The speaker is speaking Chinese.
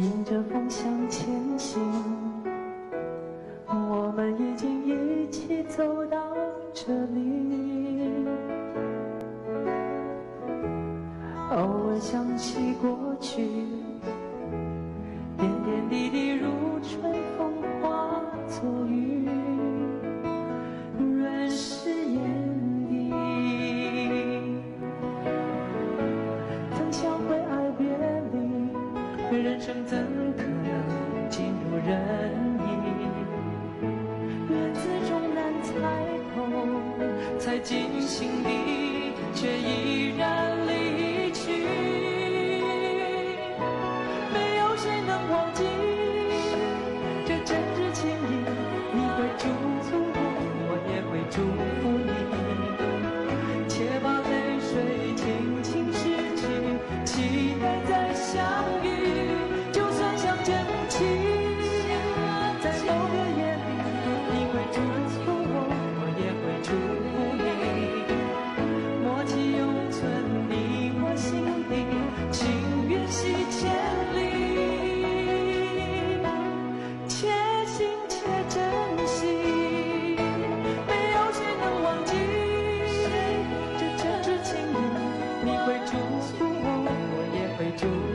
迎着风向前行，我们已经一起走到这里。偶尔想起过去，人生怎可能尽如人意？缘字终难猜透，猜进心底，却依然离去。没有谁能忘记。to